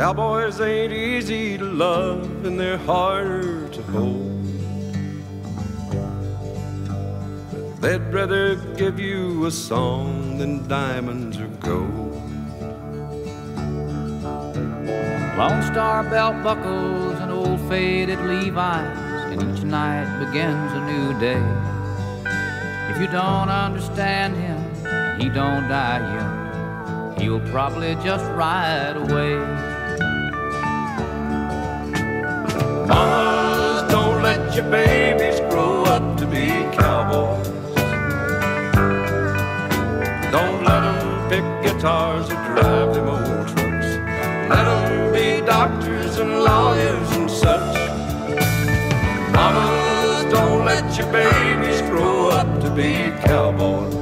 Cowboys ain't easy to love and they're harder to hold. They'd rather give you a song than diamonds or gold. Lone Star belt buckles and old faded Levi's, and each night begins a new day. If you don't understand him, he don't die young. He'll probably just ride away. Your babies grow up to be cowboys. Don't let them pick guitars or drive them old trucks. Let them be doctors and lawyers and such. Mamas, don't let your babies grow up to be cowboys.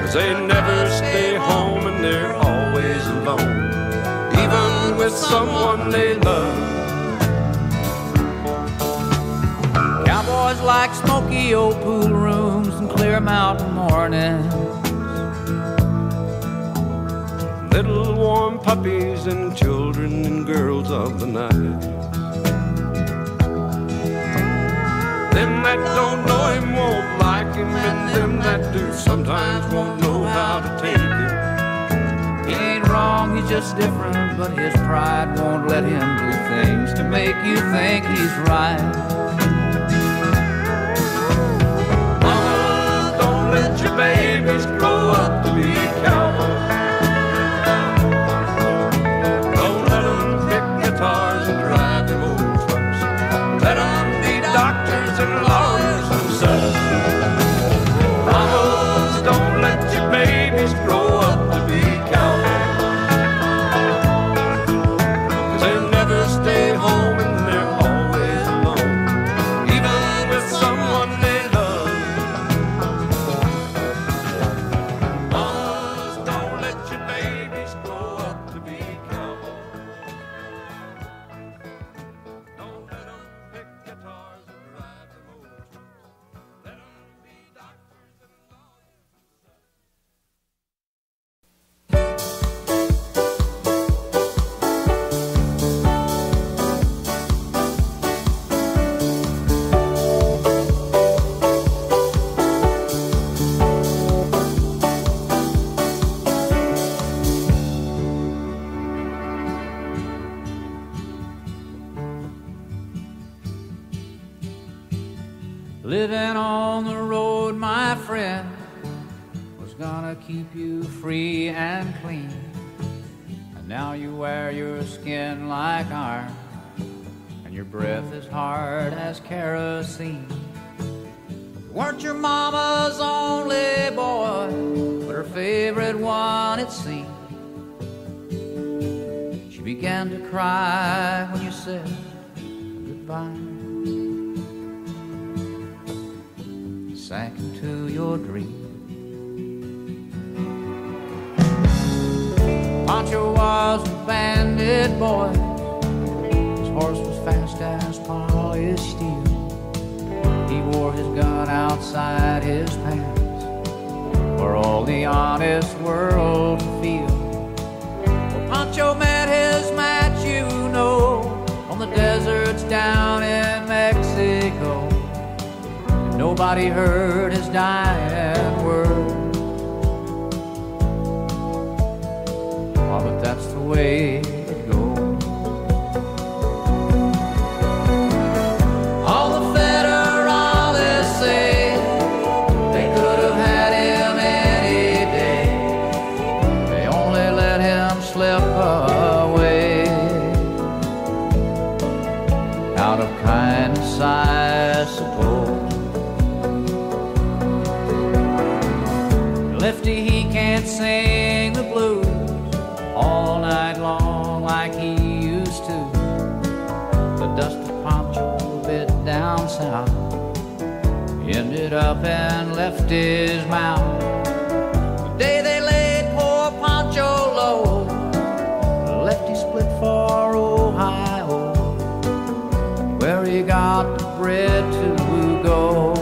Cause they never stay home and they're always alone even with someone they love. Cowboys like smoky old pool rooms and clear mountain mornings. Little warm puppies and children and girls of the night. Them that don't know him won't like him, and them that do sometimes won't know how to take him. He ain't wrong, he's just different, but his pride won't let him do things to make you think he's right. Don't Living on the road, my friend, was gonna keep you free and clean. And now you wear your skin like iron, and your breath is hard as kerosene. You weren't your mama's only boy, but her favorite one, it seemed. She began to cry when you said goodbye. Your dream. Pancho was a bandit boy. His horse was fast as polished steel. He wore his gun outside his pants for all the honest world to feel. Well, Pancho met his match, you know, on the deserts down Nobody heard his dying up and left his mouth. The day they laid poor Pancho low, Lefty split for Ohio, where he got the bread to go.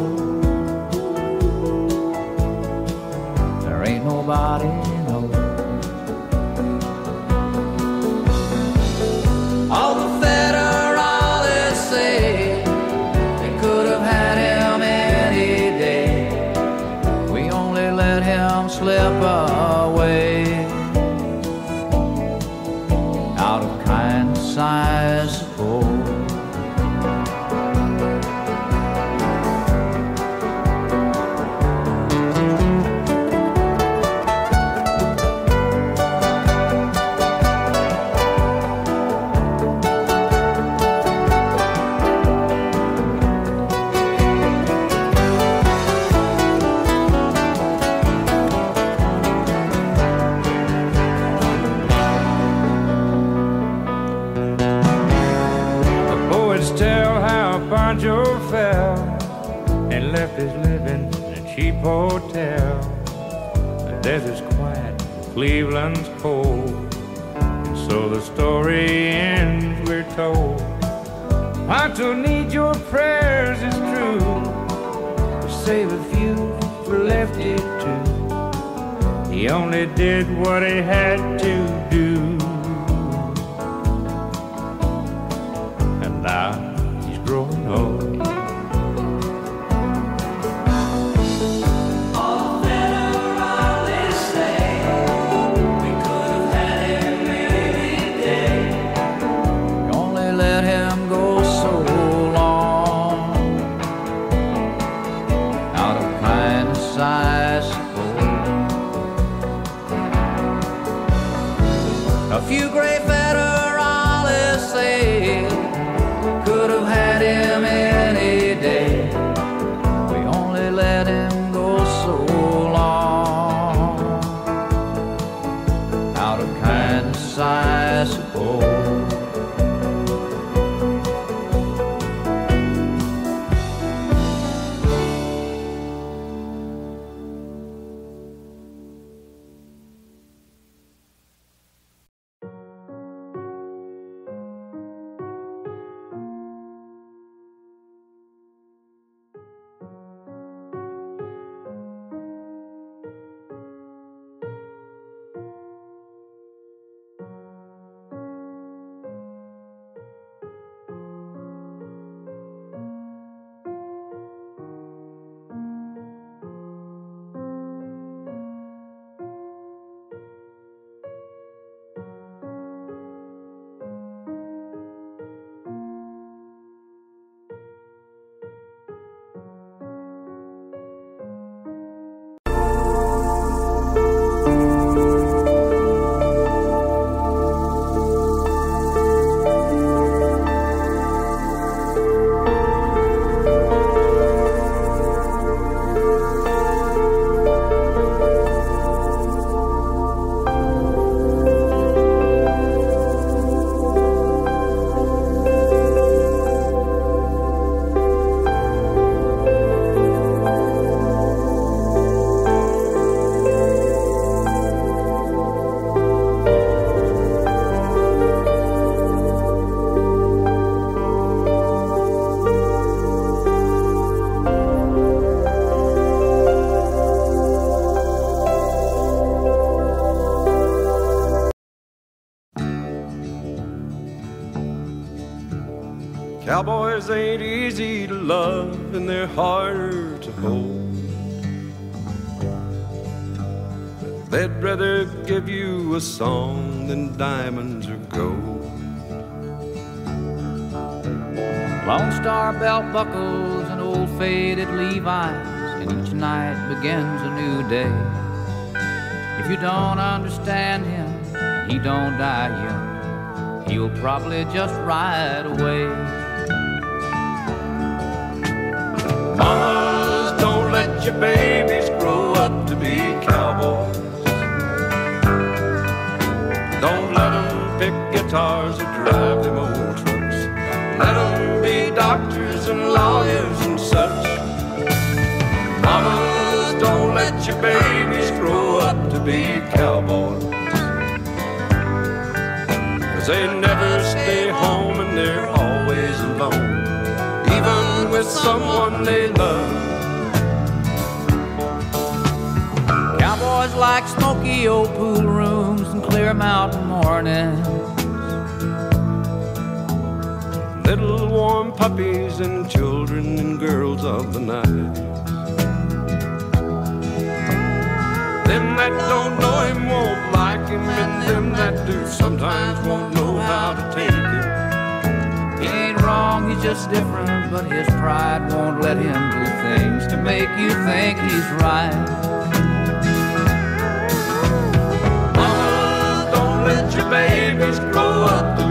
There ain't nobody out of kind suppose. Cleveland's cold, and so the story ends. We're told Pancho need your prayers, it's true. To save a few for Lefty too. He only did what he had to do. and now he's growing old. Few great Cowboys ain't easy to love and they're harder to hold. They'd rather give you a song than diamonds or gold. Lone Star belt buckles and old faded Levi's, and each night begins a new day. If you don't understand him, he don't die young. He'll probably just ride away. Mamas, don't let your babies grow up to be cowboys. Don't let them pick guitars or drive them old trucks. Let them be doctors and lawyers and such. Mamas, don't let your babies grow up to be cowboys. They never stay home and they're always alone. With someone they love. Cowboys like smoky old pool rooms and clear mountain mornings. Little warm puppies and children and girls of the night. them that don't know him won't like him, and them that do sometimes won't know how to take him. He ain't wrong, he's just different, but his pride won't let him do things to make you think he's right. Mama, don't let your babies grow up